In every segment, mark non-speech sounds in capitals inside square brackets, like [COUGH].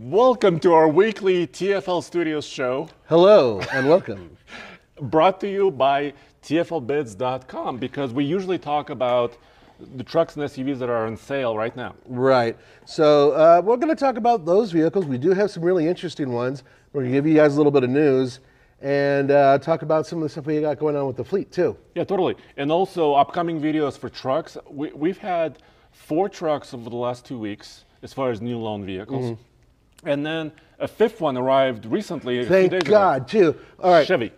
Welcome to our weekly TFL Studios show, Hello and welcome. [LAUGHS] brought to you by TFLBids.com because we usually talk about the trucks and SUVs that are on sale right now. right. So uh, we're going to talk about those vehicles. We do have some really interesting ones. We're going to give you guys a little bit of news and uh, talk about some of the stuff we got going on with the fleet too. Yeah, totally. And also upcoming videos for trucks. We, we've had four trucks over the last two weeks as far as new loan vehicles. And then a fifth one arrived recently. Thank days ago. God too. All right. Chevy.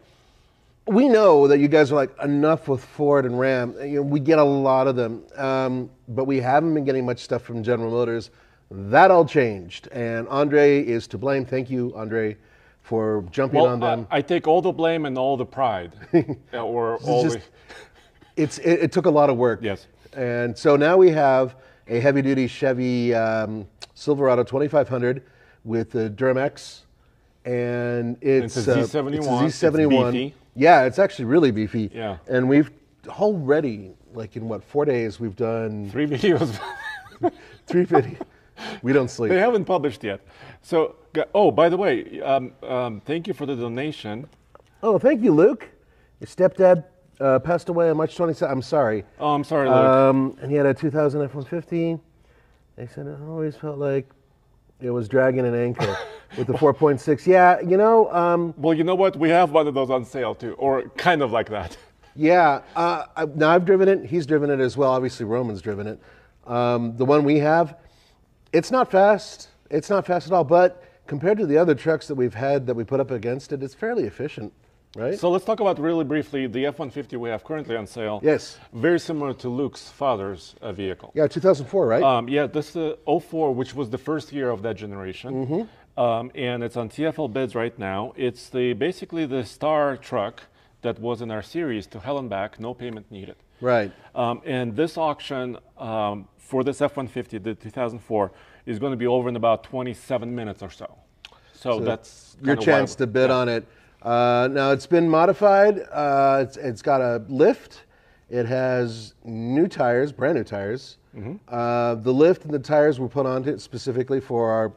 we know that you guys are like enough with Ford and Ram. You know, we get a lot of them, um, but we haven't been getting much stuff from General Motors. That all changed, and Andre is to blame. Thank you, Andre, for jumping on Well, them. I, I take all the blame and all the pride. [LAUGHS] Or all just- the, [LAUGHS] it's it, it took a lot of work. Yes. And so now we have a heavy duty Chevy um, Silverado 2500 with the Duramax, and it's, It's a uh, Z71. It's a It's Z71. beefy. Yeah, it's actually really beefy. Yeah. And we've already, like in what four days, we've done three videos. [LAUGHS] three videos. we don't sleep. they haven't published yet. So, oh, by the way, um, um, thank you for the donation. Oh, thank you, Luke. Your stepdad uh, passed away on March 27th. I'm sorry. Oh, I'm sorry, Luke. Um, and he had a 2000 F-150. They said it always felt like it was dragging an anchor with the 4.6. Yeah, you know, um, well, you know what? We have one of those on sale too, or kind of like that. yeah. Uh, I, now I've driven it. He's driven it as well. Obviously, Roman's driven it. Um, the one we have, it's not fast. It's not fast at all. But compared to the other trucks that we've had that we put up against it, it's fairly efficient, right? So let's talk about really briefly the F-150 we have currently on sale. Yes. Very similar to Luke's father's uh, vehicle. yeah, 2004, right? Um, yeah, this is the 04, which was the first year of that generation. Mm-hmm. Um, and it's on TFL bids right now. It's the basically the star truck that was in our series to hell and back, no payment needed. right. Um, and this auction um, for this F-150, the 2004, is going to be over in about 27 minutes or so. So, that's your chance to bid on it. Uh, now it's been modified. Uh, it's, it's got a lift. It has new tires, brand new tires. Mm-hmm. Uh, the lift and the tires were put onto it specifically for our,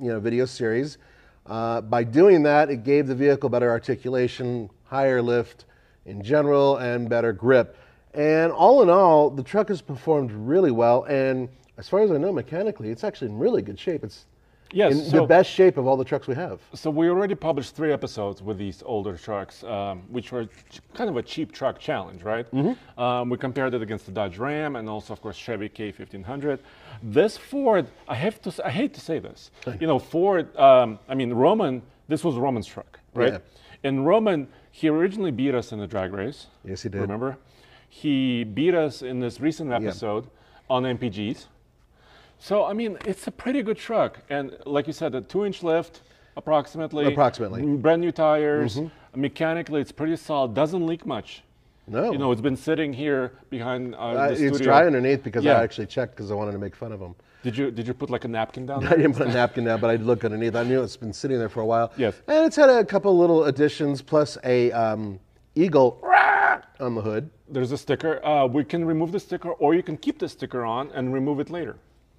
you know, video series. Uh, by doing that, it gave the vehicle better articulation, higher lift in general, and better grip. And all in all, the truck has performed really well. And as far as I know, mechanically, it's actually in really good shape. It's Yes, in so- the best shape of all the trucks we have. So we already published three episodes with these older trucks, um, which were ch- kind of a cheap truck challenge, right? Um, we compared it against the Dodge Ram and also, of course, Chevy K1500. This Ford, I have to, I hate to say this, you know, Ford. Um, I mean, Roman. This was Roman's truck, right? Yeah. And Roman, he originally beat us in the drag race. Yes, he did. Remember? He beat us in this recent episode on MPGs. So I mean, it's a pretty good truck, and like you said, a two-inch lift, approximately. Approximately. Brand new tires. Mechanically, it's pretty solid. Doesn't leak much. No. You know, it's been sitting here behind uh, Uh, the studio. it's dry underneath because Yeah. I actually checked because I wanted to make fun of them. Did you did you put like a napkin down [LAUGHS] I didn't put a napkin down, but I looked underneath. I knew it's been sitting there for a while. Yes. And it's had a couple little additions plus a um, eagle on the hood. There's a sticker. Uh, we can remove the sticker, or you can keep the sticker on and remove it later.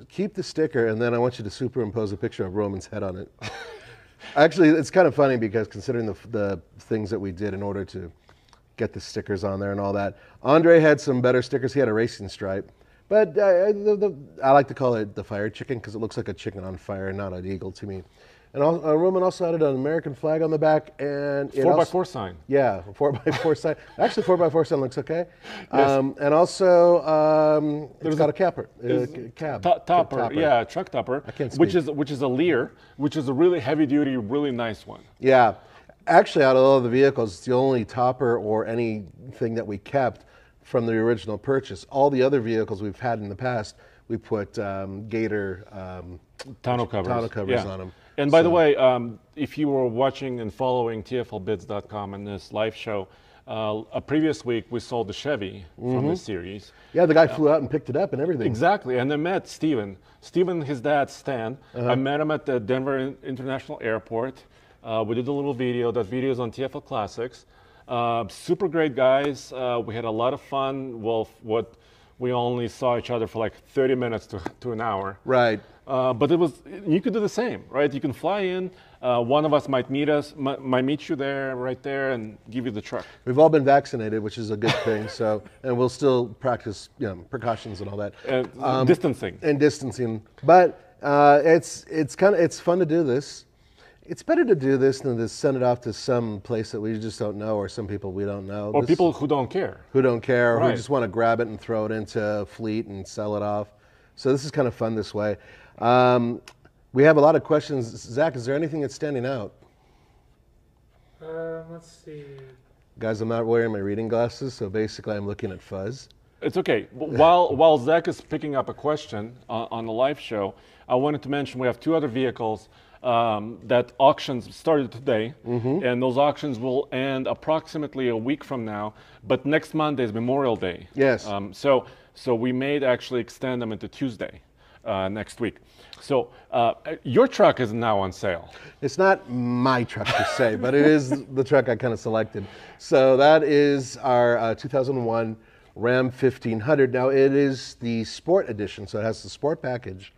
Keep the sticker, and then I want you to superimpose a picture of Roman's head on it. [LAUGHS] Actually, it's kind of funny because considering the, the things that we did in order to get the stickers on there and all that, Andre had some better stickers. He had a racing stripe. But uh, the, the, I like to call it the fire chicken because it looks like a chicken on fire, not an eagle to me. And uh, Roman also added an American flag on the back and it Four by also- four sign. Yeah, four by four sign. [LAUGHS] Actually, four by four sign looks okay. Um, and also, um, it's got a capper, uh, c- cab, To- topper, topper. yeah, truck topper, I can't speak. which is which is a Leer, which is a really heavy duty, really nice one. Yeah. Actually, out of all the vehicles, it's the only topper or anything that we kept from the original purchase. All the other vehicles we've had in the past, we put um, Gator um, tonneau covers, tonneau covers on 'em. And by the way, um, if you were watching and following TFLBids.com and this live show, uh, a previous week we sold the Chevy from Mm-hmm. this series. Yeah, the guy flew out and picked it up and everything. Exactly, and I met Steven. Steven, his dad, Stan. Uh-huh. I met him at the Denver International Airport. Uh, we did a little video. That video is on TFL Classics. Uh, super great guys. Uh, we had a lot of fun. Well, what we only saw each other for like 30 minutes to, to an hour. Right. Uh, but it was you could do the same, right? You can fly in. Uh, one of us might meet us, might, might meet you there, right there, and give you the truck. We've all been vaccinated, which is a good thing. So, and we'll still practice, you know, precautions and all that, And Um, distancing. and distancing. But uh, it's it's kind of it's fun to do this. It's better to do this than to send it off to some place that we just don't know, or some people we don't know, Or This- people who don't care. who don't care, or who just want to grab it and throw it into Fleet and sell it off. So this is kind of fun this way. Um, we have a lot of questions. Zach, is there anything that's standing out? Um, let's see. Guys, I'm not wearing my reading glasses, so basically I'm looking at fuzz. It's okay. While while Zach is picking up a question uh, on the live show, I wanted to mention we have two other vehicles um, that auctions started today, and those auctions will end approximately a week from now. But next Monday is Memorial Day. Yes. Um, so so we may actually extend them into Tuesday uh, next week. So uh, your truck is now on sale. It's not my truck per se, but it is [LAUGHS] the truck I kind of selected. So that is our uh, 2001 Ram 1500. Now it is the Sport Edition, so it has the Sport package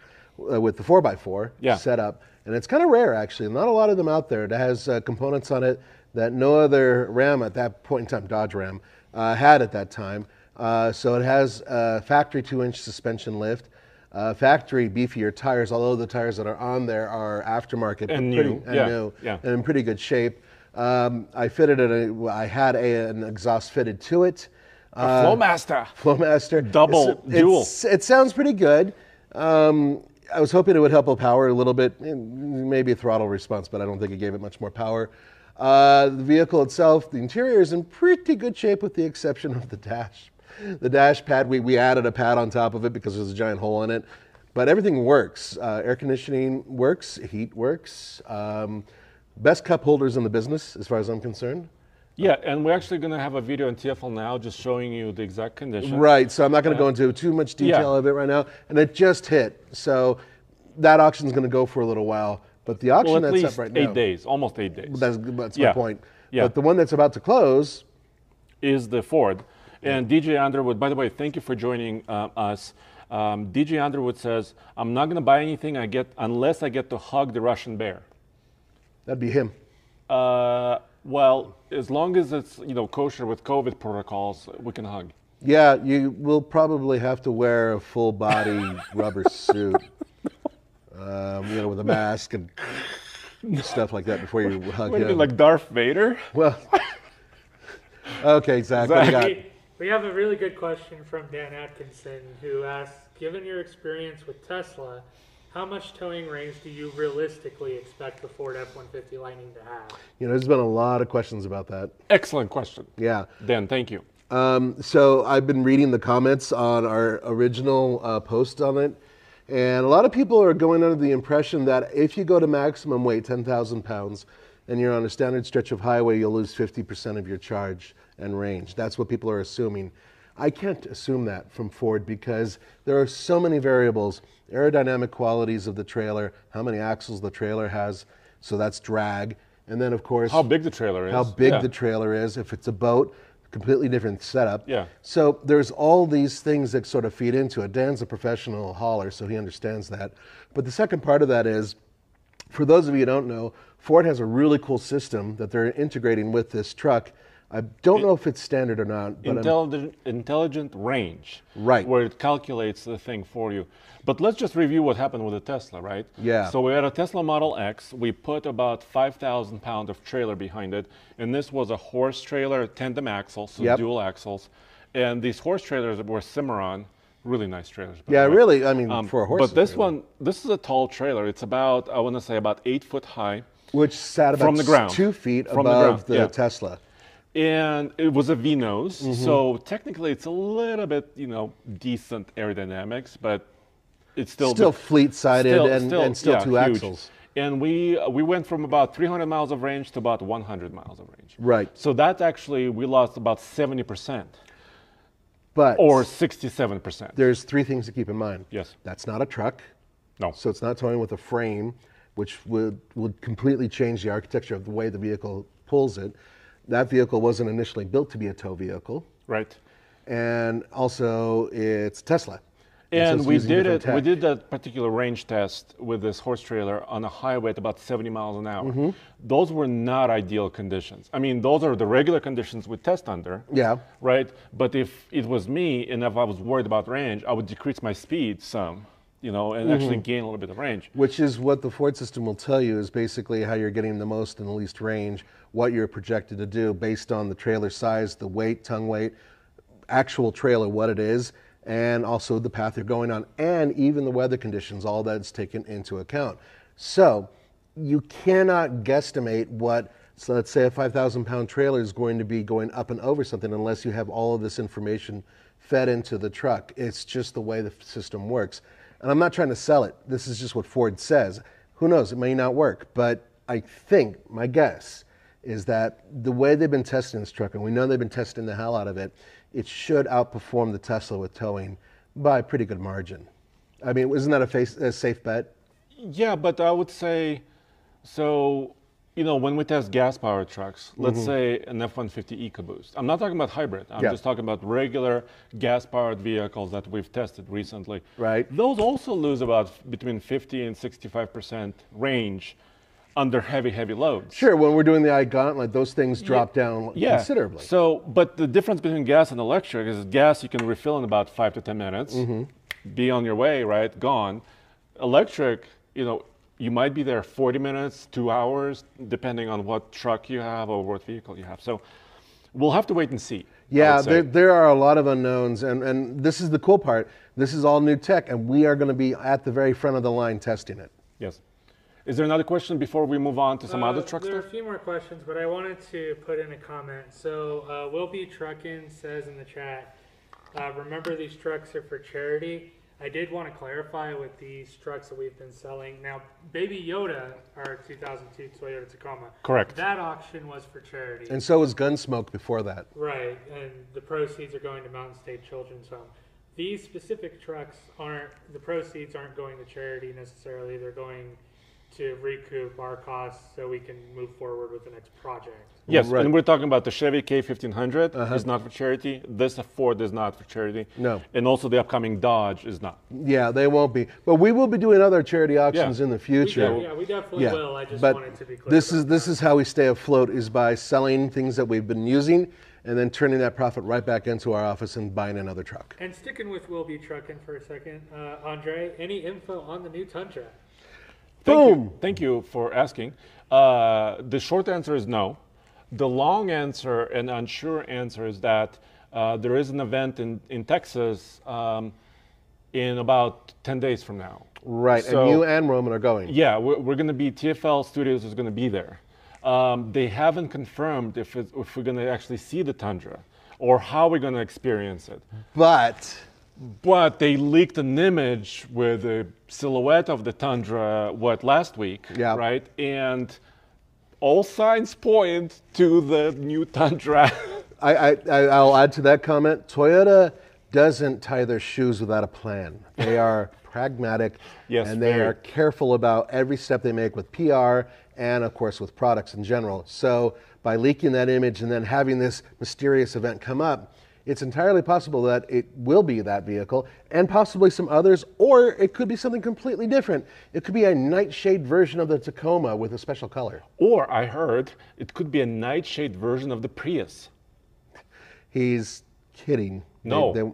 uh, with the 4x4 Yeah. setup, and it's kind of rare actually. Not a lot of them out there. It has uh, components on it that no other Ram at that point in time, Dodge Ram, uh, had at that time. Uh, so it has a factory two-inch suspension lift. Uh, factory beefier tires, although the tires that are on there are aftermarket, And pretty, new, and yeah, new, yeah. and in pretty good shape. Um, I fitted it. I had a, an exhaust fitted to it. A Flowmaster. Flowmaster Double, It's- dual. it's- it sounds pretty good. Um, I was hoping it would help power a little bit, maybe a throttle response, but I don't think it gave it much more power. Uh, the vehicle itself, the interior is in pretty good shape, with the exception of the dash. The dash pad, we, we added a pad on top of it because there's a giant hole in it, but everything works. Uh, air conditioning works, heat works. Um, best cup holders in the business, as far as I'm concerned. Yeah, and we're actually going to have a video on TFL now, just showing you the exact condition. Right, so I'm not going to go into too much detail Yeah. of it right now. And it just hit, so that auction's going to go for a little while. But the auction Well, at that's up right eight now, days, almost eight days. that's, that's Yeah. my point. Yeah. But the one that's about to close, is the Ford. And DJ Underwood, by the way, thank you for joining uh, us. Um, DJ Underwood says, "I'm not going to buy anything I get unless I get to hug the Russian bear." that'd be him. Uh, well, as long as it's you know kosher with COVID protocols, we can hug. Yeah, you will probably have to wear a full body [LAUGHS] rubber suit, um, you know, with a mask and stuff like that before you hug What him. like Darth Vader? well, okay, Zach, what do you got? We, we have a really good question from Dan Atkinson who asks, given your experience with Tesla, how much towing range do you realistically expect the Ford F-150 Lightning to have? You know, there's been a lot of questions about that. Excellent question, Yeah. Dan. Thank you. Um, so I've been reading the comments on our original uh, post on it, and a lot of people are going under the impression that if you go to maximum weight, 10,000 pounds, and you're on a standard stretch of highway, you'll lose 50% of your charge and range. That's what people are assuming. I can't assume that from Ford because there are so many variables aerodynamic qualities of the trailer, how many axles the trailer has, so that's drag. And then, of course, How big the trailer is? how big Yeah. the trailer is. If it's a boat, completely different setup. Yeah. So there's all these things that sort of feed into it. Dan's a professional hauler, so he understands that. But the second part of that is, for those of you who don't know, Ford has a really cool system that they're integrating with this truck. I don't know if it's standard or not, but intelligent, intelligent range, Right. Where it calculates the thing for you. But let's just review what happened with the Tesla, right? Yeah. So we had a Tesla Model X. We put about 5,000 pounds of trailer behind it, and this was a horse trailer, tandem axle, so Yep. dual axles. And these horse trailers were Cimarron, really nice trailers. yeah, the really. I mean, Um, for a horse. But this one, this is a tall trailer. It's about, I want to say, about eight foot high. which sat about from the ground. two feet From the above ground, the yeah. Tesla. And it was a V nose, Mm-hmm. so technically it's a little bit, you know, decent aerodynamics, but it's still Still fleet-sided still- and, and still yeah, two huge. axles. And we uh, we went from about 300 miles of range to about 100 miles of range. Right. So that actually we lost about 70 percent But or 67 percent. there's three things to keep in mind. Yes. That's not a truck. No. So it's not towing with a frame, which would, would completely change the architecture of the way the vehicle pulls it. That vehicle wasn't initially built to be a tow vehicle. Right. and also it's Tesla. And we did it. We did that particular range test with this horse trailer on a highway at about 70 miles an hour. Mm-hmm. Those were not ideal conditions. I mean, those are the regular conditions we test under. Yeah. Right. But if it was me, and if I was worried about range, I would decrease my speed some, you know, and mm-hmm. actually gain a little bit of range. Which is what the Ford system will tell you is basically how you're getting the most and the least range, what you're projected to do based on the trailer size, the weight, tongue weight, actual trailer, what it is, and also the path you're going on, and even the weather conditions, all that's taken into account. So you cannot guesstimate what, so let's say a 5,000 pound trailer is going to be going up and over something unless you have all of this information fed into the truck. It's just the way the system works. And I'm not trying to sell it. This is just what Ford says. Who knows? It may not work. But I think, my guess, is that the way they've been testing this truck, and we know they've been testing the hell out of it, it should outperform the Tesla with towing by a pretty good margin. I mean, isn't that a, face, a safe bet? Yeah, but I would say, so, you know, when we test gas powered trucks, let's say an F 150 EcoBoost. I'm not talking about hybrid, I'm Yeah. just talking about regular gas powered vehicles that we've tested recently. Right. Those also lose about f- between 50 and 65% range under heavy, heavy loads. Sure, when we're doing the Ike gauntlet, those things drop down Yeah. considerably. So, but the difference between gas and electric is gas you can refill in about five to 10 minutes, Mm-hmm. be on your way, right? Gone. Electric, you know, you might be there 40 minutes, two hours, depending on what truck you have or what vehicle you have. So we'll have to wait and see. Yeah, there, there are a lot of unknowns, and, and this is the cool part. This is all new tech, and we are going to be at the very front of the line testing it. Yes. Is there another question before we move on to some Uh, other truck There are a few more questions, but I wanted to put in a comment. So, uh, Will Be Truckin' says in the chat, uh, remember these trucks are for charity. I did want to clarify with these trucks that we've been selling. Now, Baby Yoda, our 2002 Toyota Tacoma, Correct. that auction was for charity. And so was Gunsmoke before that. Right, and the proceeds are going to Mountain State Children's Home. These specific trucks aren't, the proceeds aren't going to charity necessarily, they're going to recoup our costs so we can move forward with the next project. Yes, Right. and we're talking about the Chevy K1500 is not for charity. This Ford is not for charity. No. And also the upcoming Dodge is not. Yeah, they won't be. But we will be doing other charity auctions Yeah. in the We future. do, yeah, we definitely Yeah, will, I just but wanted to be clear. this about is this that. is how we stay afloat is by selling things that we've been using and then turning that profit right back into our office and buying another truck. And sticking with Will Be Trucking for a second, uh, Andre, any info on the new Tundra? Thank Boom. You, thank you for asking. Uh, the short answer is no. The long answer and unsure answer is that uh, there is an event in, in Texas um, in about 10 days from now. Right, So- and you and Roman are going. Yeah, we're, we're going to be, TFL Studios is going to be there. Um, they haven't confirmed if, it's, if we're going to actually see the Tundra or how we're going to experience it. But But they leaked an image with a silhouette of the tundra, what, last week, Yeah. right? And all signs point to the new tundra. [LAUGHS] I, I, I'll add to that comment. Toyota doesn't tie their shoes without a plan. They [LAUGHS] are pragmatic, Yes, and they very. are careful about every step they make with PR and, of course, with products in general. So by leaking that image and then having this mysterious event come up, it's entirely possible that it will be that vehicle and possibly some others, or it could be something completely different. It could be a nightshade version of the Tacoma with a special color. or I heard it could be a nightshade version of the Prius. He's kidding. No. they-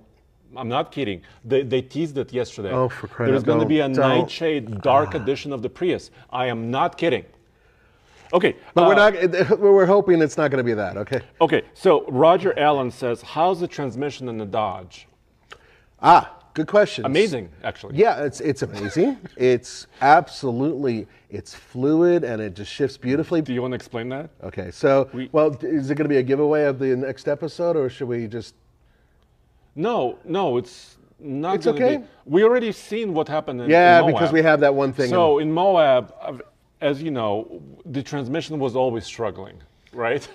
I'm not kidding. They, they teased it yesterday. Oh, for crying There's going to be a Don't. Ah. nightshade dark edition of the Prius. I am not kidding. Okay. But uh, we're not. [LAUGHS] We're hoping it's not going to be that. Okay. Okay, so Roger Allen says, how's the transmission in the Dodge? Ah, good question. Amazing, actually. Yeah, it's it's amazing. [LAUGHS] it's absolutely it's fluid and it just shifts beautifully. Do you want to explain that? Okay, so We- well, is it going to be a giveaway of the next episode, or should we just? No, no, it's not. It's okay? Be, we already seen what happened in Yeah, in Moab. because we have that one thing. So in Moab, uh, as you know, the transmission was always struggling, right?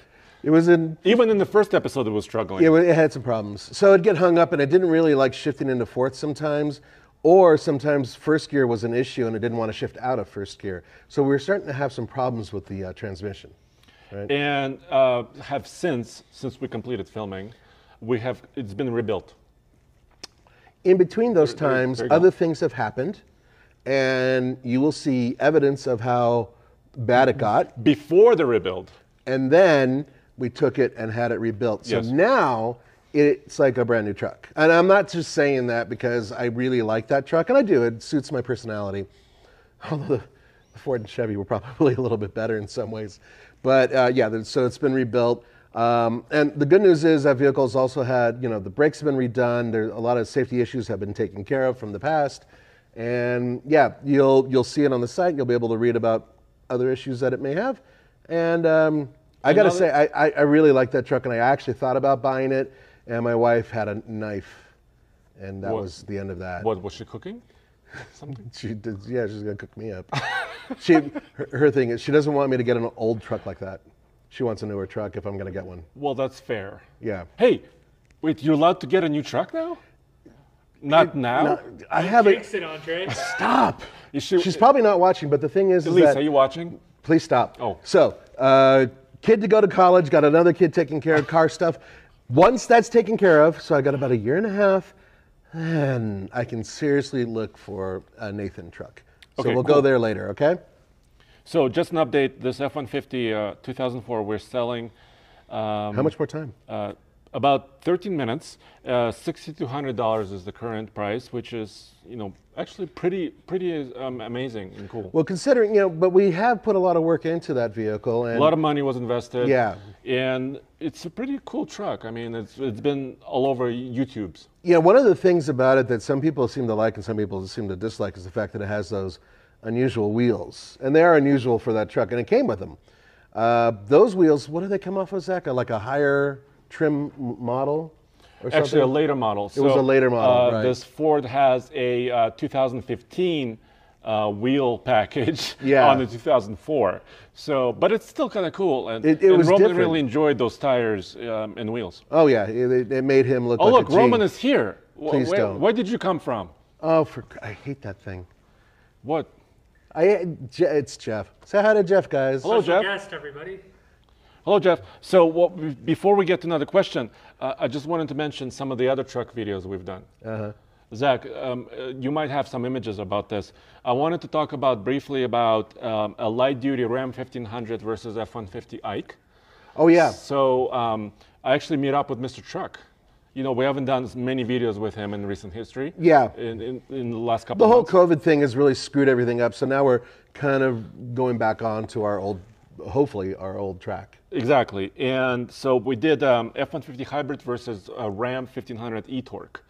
it was in. Even in the first episode, it was struggling. It, wa- it had some problems. So it'd get hung up, and it didn't really like shifting into fourth sometimes, or sometimes first gear was an issue, and it didn't want to shift out of first gear. So we were starting to have some problems with the uh, transmission. and uh, have since, since we completed filming, we have it's been rebuilt. In between those There- there- times, there other things have happened, and you will see evidence of how bad it got. Before the rebuild, And then we took it and had it rebuilt. So Yes. now it's like a brand new truck. And I'm not just saying that because I really like that truck, and I do. It suits my personality. [LAUGHS] Although the Ford and Chevy were probably [LAUGHS] a little bit better in some ways. But uh, yeah, so it's been rebuilt. Um, and the good news is that vehicle's also had, you know, the brakes have been redone. There a lot of safety issues have been taken care of from the past. And yeah, you'll you'll see it on the site. You'll be able to read about other issues that it may have. And um, I got to say, I, I, really like that truck, and I actually thought about buying it. And my wife had a knife, and that What- was the end of that. what was she cooking? [LAUGHS] Something. She did, yeah, she's gonna cook me up. [LAUGHS] she, her, her thing is, she doesn't want me to get an old truck like that. She wants a newer truck if I'm gonna get one. Well, that's fair. Yeah. Hey, wait, you're allowed to get a new truck now? Not now. No, I have it. Jinx it, Andre. Stop. You should- She's probably not watching, but the thing is, is Elise, that are you watching? please stop. Oh. So, uh, kid to go to college, got another kid taking care of car stuff. Once that's taken care of, so I got about a year and a half, and I can seriously look for a Nathan truck. So Okay, we'll go there later, okay? So just an update. This F-150 uh, 2004, we're selling um, How much more time? uh, about 13 minutes. Uh, $6,200 is the current price, which is, you know, actually pretty, pretty um, amazing and cool. Well, considering, you know, but we have put a lot of work into that vehicle. And a lot of money was invested. Yeah. And it's a pretty cool truck. I mean, it's, it's been all over YouTube's. Yeah, one of the things about it that some people seem to like and some people seem to dislike is the fact that it has those unusual wheels, and they are unusual for that truck, and it came with them. Uh, those wheels, what do they come off of, Zach? Like a higher trim model, or Actually, a later model. It was a later model, uh, right. This Ford has a uh, 2015 uh, wheel package [LAUGHS] Yeah. on the 2004. So, but it's still kind of cool. And, It- it and was Roman different. really enjoyed those tires um, and wheels. Oh yeah, it, it made him look Oh, like look, a G. Roman is here. Please where, don't. Where did you come from? Oh, for I hate that thing. What? I it's Jeff. Say hi to Jeff, guys. Hello, Special Jeff. guest, everybody. Hello, Jeff. So, what, before we get to another question, uh, I just wanted to mention some of the other truck videos we've done. Uh-huh. Zach, um, uh, you might have some images about this. I wanted to talk about briefly about um, a light-duty Ram 1500 versus F-150 Ike. Oh yeah, So um, I actually meet up with Mr. Truck. You know, we haven't done many videos with him in recent history. Yeah. In, in, in the last couple the whole months. COVID thing has really screwed everything up. So now we're kind of going back on to our old, hopefully our old track. Exactly. And so we did um, F-150 hybrid versus uh, Ram 1500 e-torque.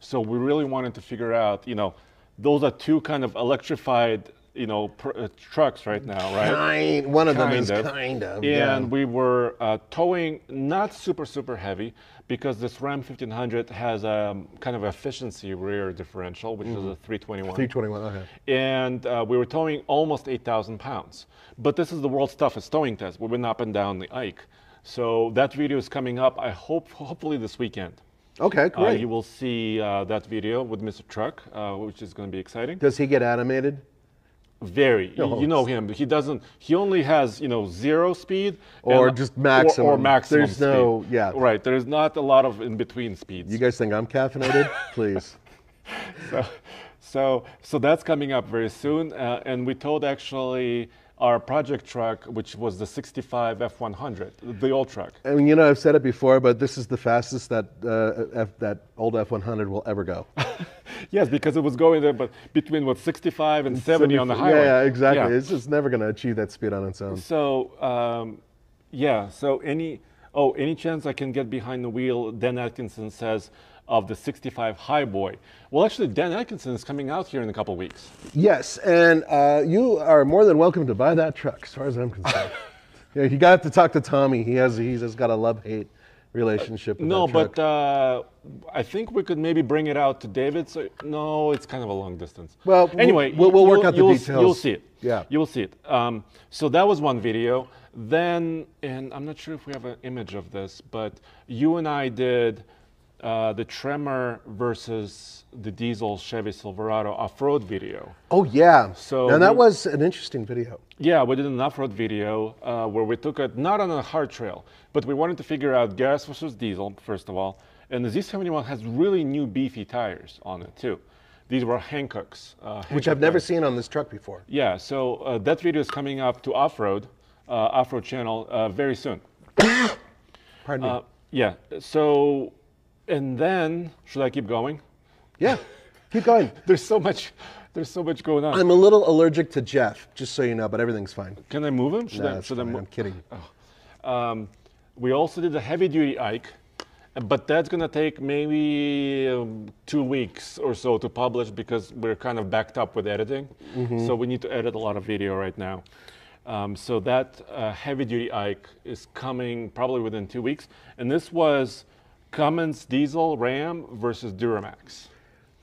So we really wanted to figure out, you know, those are two kind of electrified, you know, pr- uh, trucks right now, right? Kind, one of them is Kind of. kind of. And yeah. we were uh, towing not super, super heavy because this Ram 1500 has a kind of efficiency rear differential, which is a 321. 321. Okay. And uh, we were towing almost 8,000 pounds. But this is the world's toughest towing test. We went up and down the Ike. So that video is coming up, I hope, hopefully this weekend. Okay, Uh, great. you will see uh, that video with Mr. Truck, uh, which is going to be exciting. Does he get animated? Very. No. You know him. He doesn't. He only has you know zero speed Or and- just Or, maximum. maximum. There's no- yeah. Right. There's not a lot of in between speeds. You guys think I'm caffeinated? [LAUGHS] Please. so, so so that's coming up very soon. Uh, and we told actually our project truck, which was the 65 F100, the old truck. I mean, you know, I've said it before, but this is the fastest that uh, F, that old F100 will ever go. [LAUGHS] [LAUGHS] Yes, because it was going there, but between what 65 and 70 on the highway. Yeah, yeah exactly. Yeah. It's just never going to achieve that speed on its own. So um, yeah, so any oh any chance I can get behind the wheel? Dan Atkinson says of the 65 Highboy. Well, actually, Dan Atkinson is coming out here in a couple weeks. Yes, and uh, you are more than welcome to buy that truck, as far as I'm concerned. [LAUGHS] yeah, you got to talk to Tommy. He has he's just got a love hate relationship with No, but uh, I think we could maybe bring it out to David. So no, it's kind of a long distance. Well, anyway, we'll- we'll work out the you'll, details. You'll see it. Yeah. you will see it. Um, so that was one video. Then, and I'm not sure if we have an image of this, but you and I did uh, the Tremor versus the diesel Chevy Silverado off-road video. oh yeah. So and that we- was an interesting video. Yeah, we did an off-road video uh, where we took it not on a hard trail, but we wanted to figure out gas versus diesel first of all, And the Z71 has really new beefy tires on it too. These were Hankook's. Uh, Which I've never tires. seen on this truck before. Yeah, so uh, that video is coming up to Off-Road, uh, Off-Road channel uh, very soon. [COUGHS] Pardon me. Uh, yeah, so, and then, should I keep going? yeah, keep going. [LAUGHS] There's so much, there's so much going on. I'm a little allergic to Jeff, just so you know, but everything's fine. Can I move him? Should No, I, should I mo- I'm kidding. Um, we also did a heavy duty Ike, but that's going to take maybe um, two weeks or so to publish because we're kind of backed up with editing. So we need to edit a lot of video right now. Um, so that uh, heavy duty Ike is coming probably within two weeks. And this was Cummins diesel Ram versus Duramax.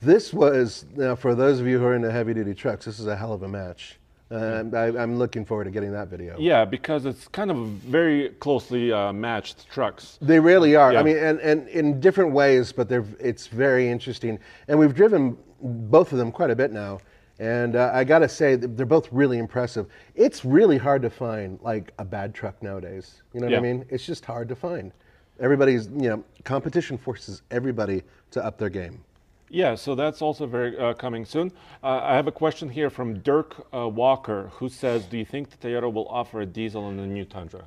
This was, now for those of you who are into heavy duty trucks, this is a hell of a match. Uh, I, I'm looking forward to getting that video. Yeah, because it's kind of very closely uh, matched trucks. They really are. Yeah. I mean, and, and in different ways, but they're it's very interesting. And we've driven both of them quite a bit now, and uh, I got to say they're both really impressive. It's really hard to find like a bad truck nowadays. You know what I mean? It's just hard to find. Everybody's you know competition forces everybody to up their game. Yeah, so that's also very uh, coming soon. Uh, I have a question here from Dirk uh, Walker, who says, "Do you think that Toyota will offer a diesel in the new Tundra?"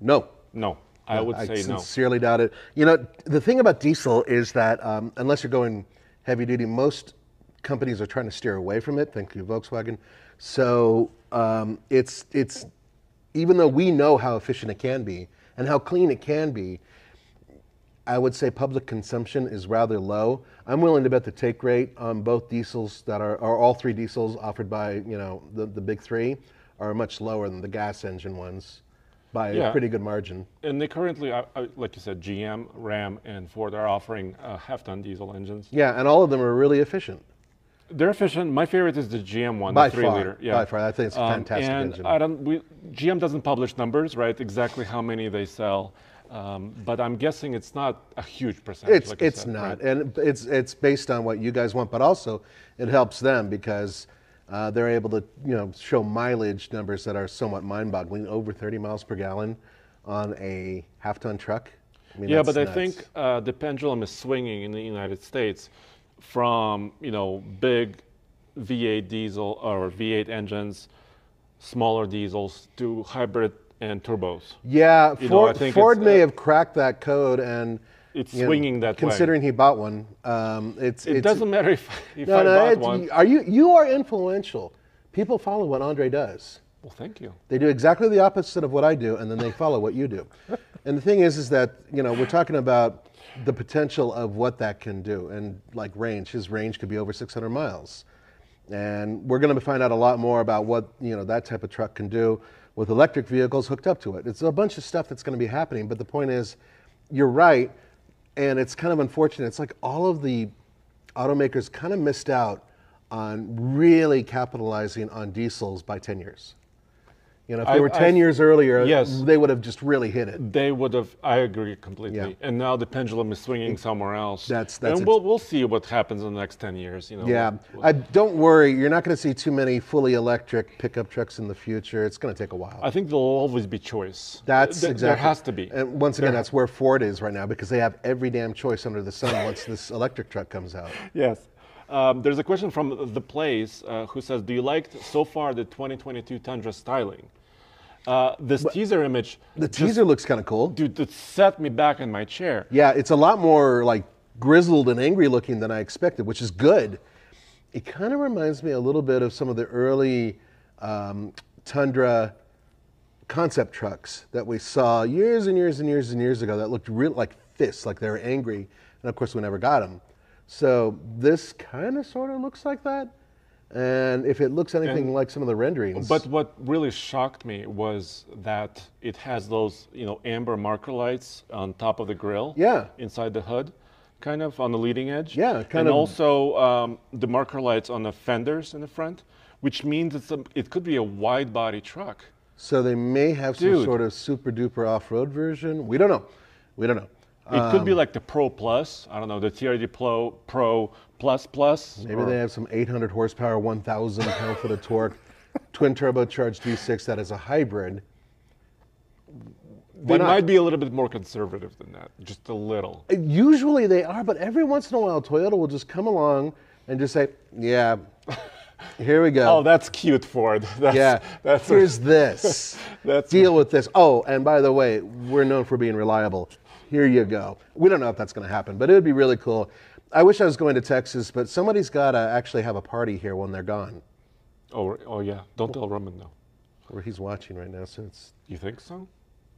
No, No, I would say no. I sincerely doubt it. You know, the thing about diesel is that um, unless you're going heavy duty, most companies are trying to steer away from it. Thank you, Volkswagen. So um, it's it's even though we know how efficient it can be and how clean it can be, I would say public consumption is rather low. I'm willing to bet the take rate on both diesels that are, or all three diesels offered by you know the, the big three, are much lower than the gas engine ones by Yeah. a pretty good margin. And they currently, uh, uh, like you said, GM, Ram, and Ford are offering uh, half-ton diesel engines. Yeah, and all of them are really efficient. They're efficient. My favorite is the GM one, By the three far, liter. Yeah, by far. I think it's a fantastic and engine. I don't. We, GM doesn't publish numbers, right? Exactly how many they sell, um, but I'm guessing it's not a huge percentage. It's like it's said, not, right? and it's it's based on what you guys want, but also it helps them because uh, they're able to you know show mileage numbers that are somewhat mind-boggling, over 30 miles per gallon on a half-ton truck. I mean, Yeah, but I nuts. think uh, the pendulum is swinging in the United States from you know big V8 diesel or V8 engines, smaller diesels to hybrid and turbos. yeah, you know, Ford, I think Ford may uh, have cracked that code, and It's you know, swinging that way. Considering he bought one, um, it's It it's, doesn't matter if, [LAUGHS] if No, I no, bought one. are you you are influential. People follow what Andre does. Well, thank you. They do exactly the opposite of what I do, and then they follow what you do. [LAUGHS] And the thing is, is that you know we're talking about the potential of what that can do, and like range. His range could be over 600 miles, and we're going to find out a lot more about what you know that type of truck can do with electric vehicles hooked up to it. It's a bunch of stuff that's going to be happening. But the point is, you're right, and it's kind of unfortunate. It's like all of the automakers kind of missed out on really capitalizing on diesels by 10 years. You know, if they I- were I- 10 years earlier, Yes. they would have just really hit it. They would have. I agree completely. Yeah. And now the pendulum is swinging somewhere else. That's- that's And we'll we'll see what happens in the next ten years. You know. Yeah, We'll- I don't worry. You're not going to see too many fully electric pickup trucks in the future. It's going to take a while. I think there'll always be choice. That's Th- exactly. There has to be. And once again, There- that's where Ford is right now because they have every damn choice under the sun once this electric truck comes out. [LAUGHS] Yes. Um, there's a question from the place uh, who says, "Do you like so far the 2022 Tundra styling?" Uh, this teaser image, The just- teaser looks kind of cool. dude, it set me back in my chair. Yeah, it's a lot more like grizzled and angry looking than I expected, which is good. It kind of reminds me a little bit of some of the early um, Tundra concept trucks that we saw years and years and years and years ago that looked real like fists, like they were angry. And of course, we never got them. So this kind of sort of looks like that. And if it looks anything And- like some of the renderings, But what really shocked me was that it has those, you know, amber marker lights on top of the grill. Yeah. Inside the hood, kind of on the leading edge. Yeah, kind and of- also um, the marker lights on the fenders in the front, which means it's a, it could be a wide body truck. so they may have some sort of super duper off road version. We don't know. We don't know. It could be Um, like the Pro Plus. I don't know, the TRD Pro, Pro Plus Plus. Maybe or- they have some 800 horsepower, 1,000 pound foot of torque, twin turbocharged V6 that is a hybrid. they not? might be a little bit more conservative than that, just a little. Uh, usually they are, but every once in a while, Toyota will just come along and just say, "Yeah, here we go." Oh, that's cute, Ford. [LAUGHS] That's, yeah, that's here's this. [LAUGHS] That's- Deal with this. Oh, and by the way, we're known for being reliable. Here you go. We don't know if that's going to happen, but it would be really cool. I wish I was going to Texas, but somebody's got to actually have a party here when they're gone. oh, oh yeah. Don't tell Roman though. Or he's watching right now, so it's You think so?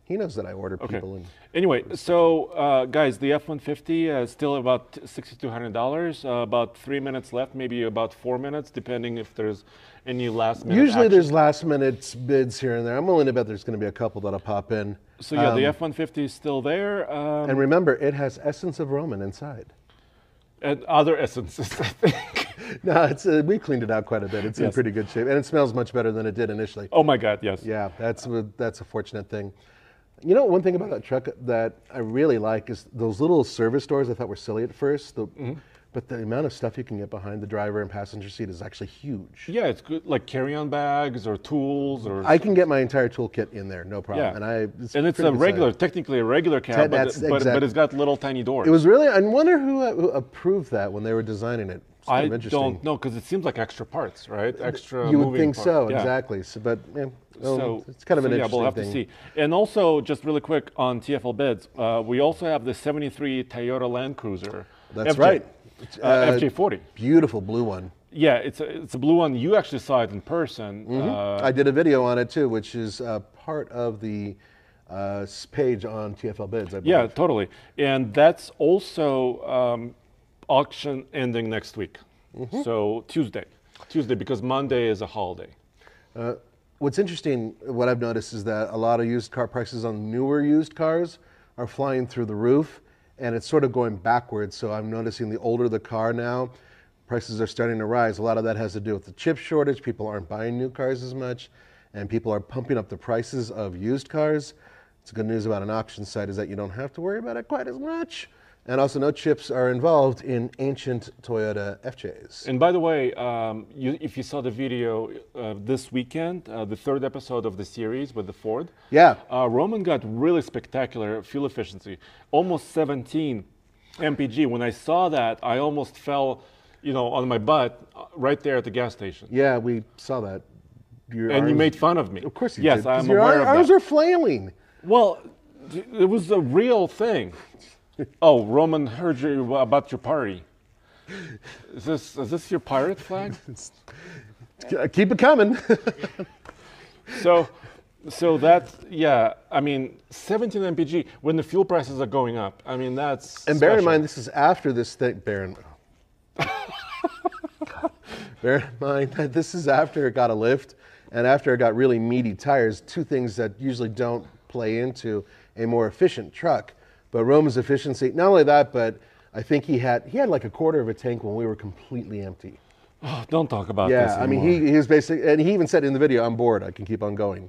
he knows that I order Okay. people. And Anyway, so uh, guys, the F-150 uh, is still about $6,200. Uh, about three minutes left, maybe about four minutes, depending if there's any last minute. Usually action. there's last minute bids here and there. I'm willing to bet there's going to be a couple that'll pop in. So yeah, the Um, F-150 is still there, um, And remember, it has essence of Roman inside. And other essences, I think. [LAUGHS] No, it's uh, we cleaned it out quite a bit. It's in pretty good shape, and it smells much better than it did initially. oh my God, yes. Yeah, that's a, that's a fortunate thing. You know, one thing about that truck that I really like is those little service doors. I thought were silly at first, the, Mm-hmm. But the amount of stuff you can get behind the driver and passenger seat is actually huge. Yeah, it's good, like carry-on bags or tools or. I can get my entire toolkit in there, no problem. yeah, And I it's and it's a regular, technically a regular cab, but, that's but, but it's got little tiny doors. It was really. I wonder who, uh, who approved that when they were designing it. I don't know because it seems like extra parts, right? Extra. You would think parts. so, Yeah. exactly. So, but yeah, well, So it's kind of so an yeah, interesting we'll have thing. to see. And also, just really quick on TFL bids, uh, we also have the '73 Toyota Land Cruiser. That's FJ, right. Uh, Uh, FJ40. Beautiful blue one. Yeah, it's a, it's a blue one. You actually saw it in person. Uh, I did a video on it too, which is uh, part of the uh, page on TFL bids. I yeah, totally. And that's also um, auction ending next week. Mm-hmm. So Tuesday, Tuesday because Monday is a holiday. Uh, what's interesting, what I've noticed is that a lot of used car prices on newer used cars are flying through the roof, and it's sort of going backwards. So I'm noticing the older the car now, prices are starting to rise. A lot of that has to do with the chip shortage. People aren't buying new cars as much, and people are pumping up the prices of used cars. It's good news about an auction site is that you don't have to worry about it quite as much. And also, no chips are involved in ancient Toyota FJs. And by the way, um, you, if you saw the video uh, this weekend, uh, the third episode of the series with the Ford, Yeah. uh, Roman got really spectacular fuel efficiency, almost 17 mpg. When I saw that, I almost fell, you know, on my butt uh, right there at the gas station. Yeah, we saw that. Your And you made fun of me. Of course you yes, did. I'm aware ar- of arms are flailing. Well, it was a real thing. Oh, Roman heard you about your party. Is this is this your pirate flag? [LAUGHS] Uh, keep it coming. [LAUGHS] So, so that's yeah, I mean, 17 mpg when the fuel prices are going up. I mean, that's and bear in mind, this is after this thing. Bear in, [LAUGHS] bear in mind that this is after it got a lift and after it got really meaty tires. Two things that usually don't play into a more efficient truck. But Roman's efficiency, not only that, but I think he had he had like a quarter of a tank when we were completely empty. Oh, don't talk about this. Yeah, I mean, he, he was basically, and he even said in the video, "I'm bored. I can keep on going."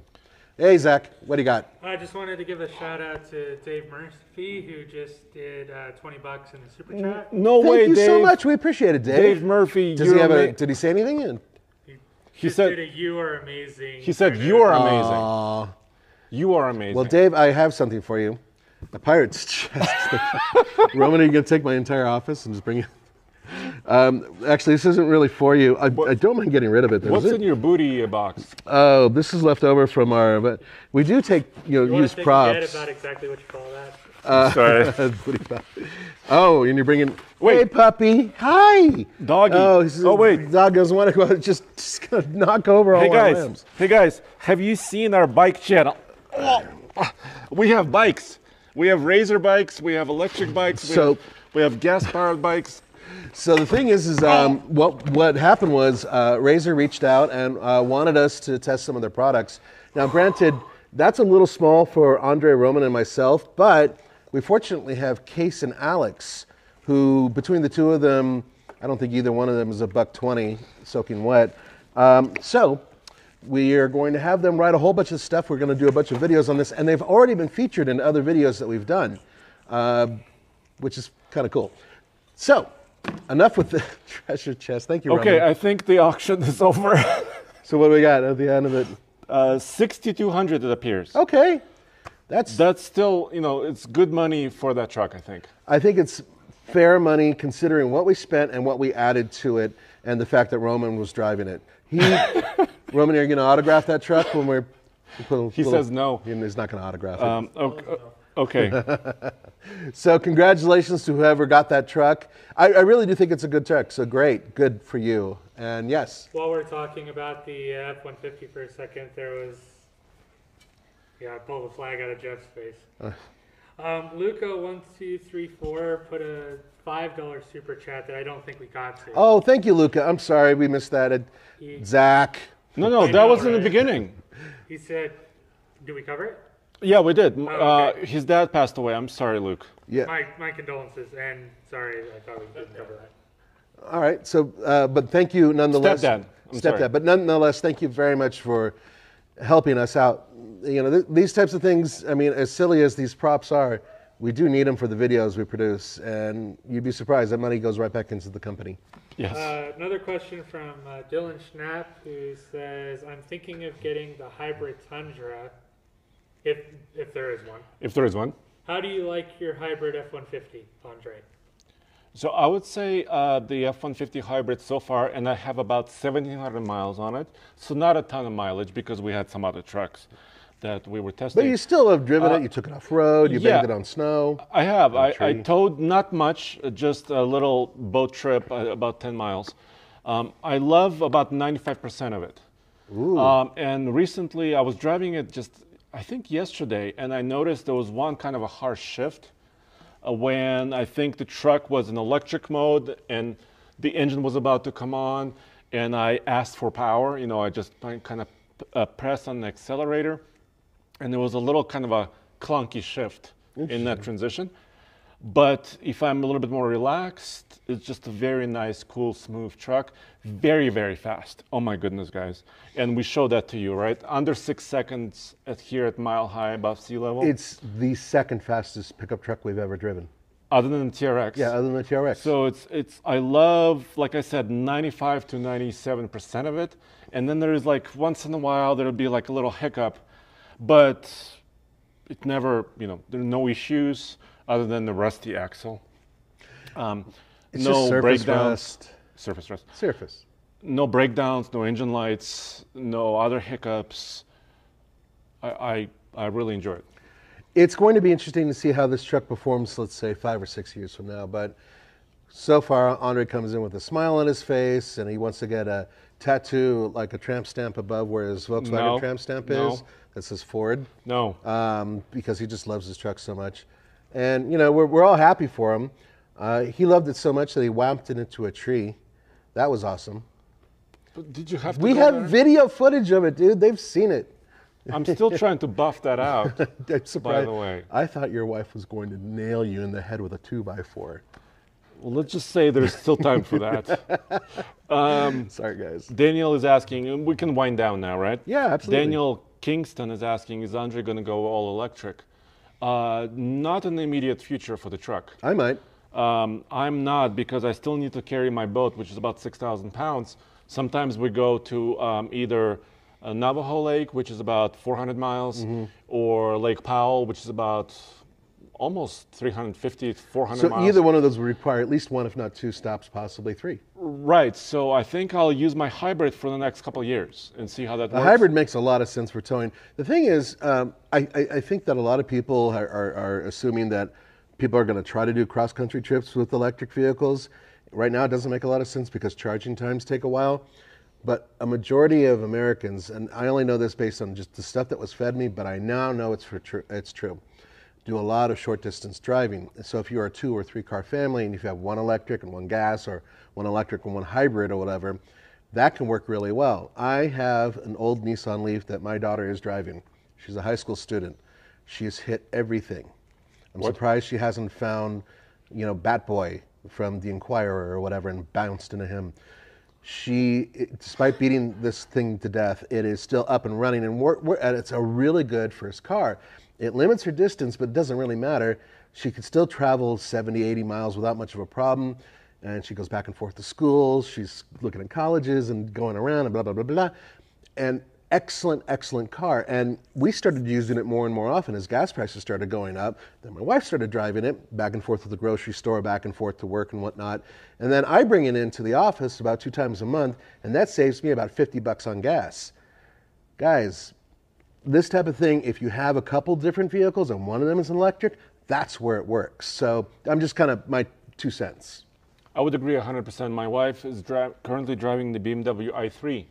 Hey, Zach, what do you got? I just wanted to give a shout out to Dave Murphy who just did uh, 20 bucks in the super chat. No way. Thank way, you Dave. so much. We appreciate it, Dave. Dave Murphy, Does you're he have a? ama- Did he say anything? And- He, He said- a, you are amazing. He said you are amazing. Aw. You are amazing. Well, Dave, I have something for you. A pirate's [LAUGHS] chest. Roman, are you going to take my entire office and just bring it? Um, actually, this isn't really for you. I, I don't mind getting rid of it. Though, What's is in it? your booty box? Oh, this is left over from our. But we do take you know You use props. yet about exactly what you call that? Uh, Sorry. [LAUGHS] Booty prop. oh, and you're bringing. Wait. Hey, puppy. Hi. Doggy. Oh, he's, Oh, wait. Dog doesn't want to go. Just, just gonna knock over all Hey our guys, hey guys, have you seen our bike channel? Oh, we have bikes. We have razor bikes. We have electric bikes. We, So- have, we have gas-powered bikes. So the thing is, is um, what what happened was uh, Razor reached out and uh, wanted us to test some of their products. Now, granted, that's a little small for Andre Roman and myself, but we fortunately have Case and Alex, who between the two of them, I don't think either one of them is a buck twenty soaking wet. Um, so we are going to have them write a whole bunch of stuff. We're going to do a bunch of videos on this, and they've already been featured in other videos that we've done, uh, which is kind of cool. So, enough with the [LAUGHS] treasure chest. Thank you, Okay, Roman. I think the auction is [LAUGHS] over. So, what do we got at the end of it? uh, 6,200 it appears. Okay. That's That's still, you know, it's good money for that truck, I think. I think it's fair money considering what we spent and what we added to it, and the fact that Roman was driving it. He, [LAUGHS] Roman, are you going to autograph that truck when we're? we put a He little- says no. He's not going to autograph it. Um, okay. okay. [LAUGHS] So congratulations to whoever got that truck. I, I really do think it's a good truck. So great, good for you. And yes, While we're talking about the uh, F-150 for a second, there was, yeah, I pulled the flag out of Jeff's face. [LAUGHS] Um, Luca one two three four put a five dollar super chat that I don't think we got to. oh, thank you, Luca. I'm sorry we missed that. Zach. No, no, that know, was in the beginning. he said, "Do we cover it?" Yeah, we did. Oh, Uh, his dad passed away. I'm sorry, Luke. Yeah. My my condolences and sorry, I thought we didn't cover that. All right. So, uh, but thank you nonetheless. Stepdad. I'm Stepdad. sorry. But nonetheless, thank you very much for helping us out. You know, th- these types of things. I mean, as silly as these props are, we do need them for the videos we produce, and you'd be surprised that money goes right back into the company. Yes. Uh, another question from uh, Dylan Schnapp who says, "I'm thinking of getting the hybrid Tundra, if if there is one. if there is one. How do you like your hybrid F-150, Andre?" So I would say uh, the F-150 hybrid so far, and I have about 1,700 miles on it. So not a ton of mileage because we had some other trucks that we were testing. But you still have driven Uh, it. You took it off road. You yeah. it on snow. I have. I, I towed not much, just a little boat trip, uh, about 10 miles. Um, I love about 95% of it. Um, and recently I was driving it just, I think yesterday, and I noticed there was one kind of a harsh shift uh, when I think the truck was in electric mode and the engine was about to come on, and I asked for power. You know, I just kind of uh, pressed on the accelerator, and there was a little kind of a clunky shift in that transition. But if I'm a little bit more relaxed, it's just a very nice, cool, smooth truck. Very, very fast. Oh my goodness, guys. And we showed that to you, right? Under six seconds at here at mile high above sea level. It's the second fastest pickup truck we've ever driven. other than the TRX. Yeah, other than the TRX. So it's it's I love like I said 95 to 97 percent of it, and then there is like once in a while there'll be like a little hiccup, but it never you know there are no issues other than the rusty axle. Um, it's no surface breakdowns. rust. Surface rust. Surface. No breakdowns. No engine lights. No other hiccups. I I, I really enjoy it. It's going to be interesting to see how this truck performs, let's say, five or six years from now. But so far, Andre comes in with a smile on his face, and he wants to get a tattoo like a tramp stamp above where his Volkswagen No, tramp stamp no. is. That says Ford, No. um, because he just loves his truck so much. And you know, we're we're all happy for him. Uh, he loved it so much that he whamped it into a tree. That was awesome. But did you have to We go have there? video footage of it, dude. They've seen it. I'm still trying to buff that out. [LAUGHS] I'm the way. I thought your wife was going to nail you in the head with a two by four. Well, let's just say there's still time for that. [LAUGHS] Um, Sorry, guys. Daniel is asking, and we can wind down now, right? Yeah, absolutely. Daniel Kingston is asking, is Andre going to go all electric? Uh, not in the immediate future for the truck. I might. Um, I'm not because I still need to carry my boat, which is about 6,000 pounds. Sometimes we go to um, either uh, Navajo Lake, which is about 400 miles, Mm-hmm. or Lake Powell, which is about almost 350, 400 So miles. either one of those would require at least one, if not two stops, possibly three. Right. So I think I'll use my hybrid for the next couple of years and see how that The works. hybrid makes a lot of sense for towing. The thing is, um, I, I, I think that a lot of people are, are, are assuming that people are going to try to do cross country trips with electric vehicles. Right now, it doesn't make a lot of sense because charging times take a while. But a majority of Americans, and I only know this based on just the stuff that was fed me, but I now know it's for tr- it's true. Do a lot of short distance driving. So if you're a two or three car family, and if you have one electric and one gas, or one electric and one hybrid or whatever, that can work really well. I have an old Nissan Leaf that my daughter is driving. She's a high school student. She has hit everything. I'm surprised she hasn't found, you know, Bat Boy from the Inquirer or whatever and bounced into him. She, despite beating this thing to death, it is still up and running, and we're, we're, and it's a really good first car. It limits her distance, but it doesn't really matter. She could still travel 70, 80 miles without much of a problem, and she goes back and forth to schools. She's looking at colleges and going around and blah blah blah blah. And excellent, excellent car. And we started using it more and more often as gas prices started going up. Then my wife started driving it back and forth to the grocery store, back and forth to work and whatnot. And then I bring it into the office about two times a month, and that saves me about 50 bucks on gas. Guys, this type of thing, if you have a couple different vehicles and one of them is an electric, that's where it works. So I'm just kind of my two cents. I would agree 100%. My wife is dri- currently driving the BMW i3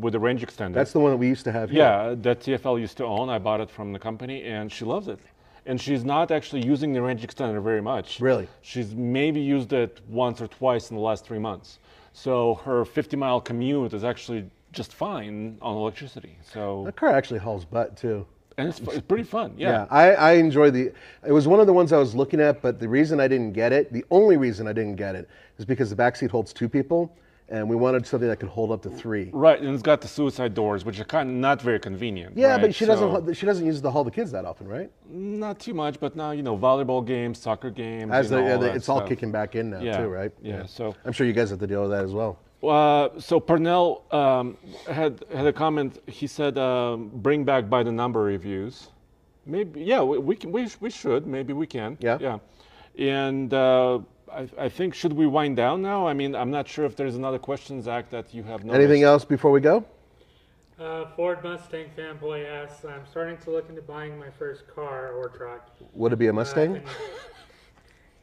with the range extender. Mm-hmm. That's the one that we used to have here. yeah, that TFL used to own. I bought it from the company, and she loves it. And she's not actually using the range extender very much. Really? She's maybe used it once or twice in the last three months. So her 50 mile commute is actually just fine on electricity. So That car actually hauls butt too. and it's, it's pretty fun. Yeah, Yeah. I, I enjoy the. It was one of the ones I was looking at, but the reason I didn't get it, the only reason I didn't get it, is because the back seat holds two people, and we wanted something that could hold up to three. Right, and it's got the suicide doors, which are kind of not very convenient. Yeah, right? but she doesn't. She doesn't use it to haul the kids that often, right? Not too much, but now you know volleyball games, soccer games. As the, know, yeah, all the- it's all kicking back in now Yeah, too, right? yeah, so- I'm sure you guys have to deal with that as well. Uh, so Parnell um, had had a comment. He said, um, "Bring back by the number reviews." Maybe, yeah, we we, can, we, we should. Maybe we can. Yeah. yeah. And uh, I, I think should we wind down now? I mean, I'm not sure if there's another question, Zach, that you have. Noticed. Anything else before we go? Uh, Ford Mustang fanboy asks, I'm starting to look into buying my first car or truck. Would it be a Uh, Mustang?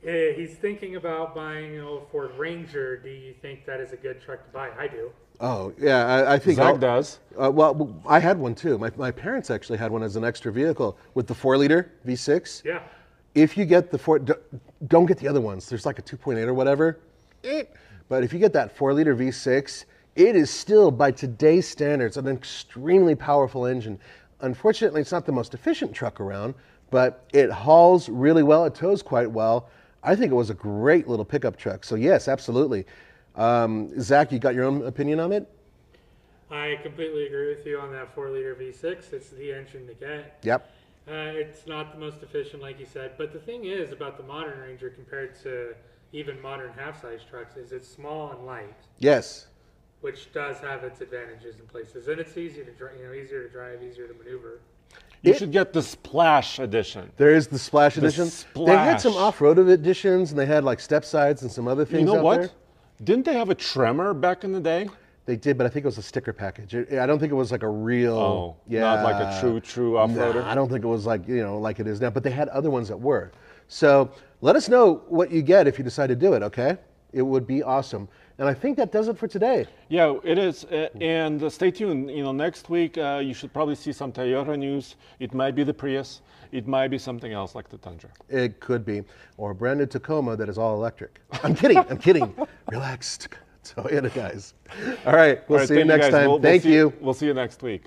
And, uh, he's thinking about buying an old Ford Ranger. Do you think that is a good truck to buy? I do. oh, yeah, I, I think. Zach I'll- does. Uh, well, I had one too. My, my parents actually had one as an extra vehicle with the four liter V6. Yeah. If you get the four, don't get the other ones. There's like a 2.8 or whatever. Eh. But if you get that four liter V6, it is still, by today's standards, an extremely powerful engine. Unfortunately, it's not the most efficient truck around, but it hauls really well. It tows quite well. I think it was a great little pickup truck. So yes, absolutely. Um, Zach, you got your own opinion on it? I completely agree with you on that 4 liter V6. It's the engine to get. Yep. Uh, it's not the most efficient, like you said. But the thing is about the modern Ranger compared to even modern half size trucks is it's small and light, Yes. which does have its advantages in places. And it's easy to drive, you know, easier to drive, easier to maneuver. You It- should get the Splash edition. There is the Splash edition. They had some off-road editions, and they had like step sides and some other things. You know what? there. Didn't they have a Tremor back in the day? They did, but I think it was a sticker package. I don't think it was like a real. Oh, yeah, not like a true, true off-roader? I don't think it was like you know like it is now. But they had other ones that were. So let us know what you get if you decide to do it. Okay, it would be awesome. And I think that does it for today. Yeah, it is. Uh, and uh, stay tuned. You know, next week uh, you should probably see some Toyota news. It might be the Prius. It might be something else like the Tundra. It could be, or a brand new Tacoma that is all electric. I'm kidding. I'm kidding. [LAUGHS] Relax, Toyota guys. All right, we'll All right, see you next guys. time. We'll- we'll Thank you. We'll see you next week.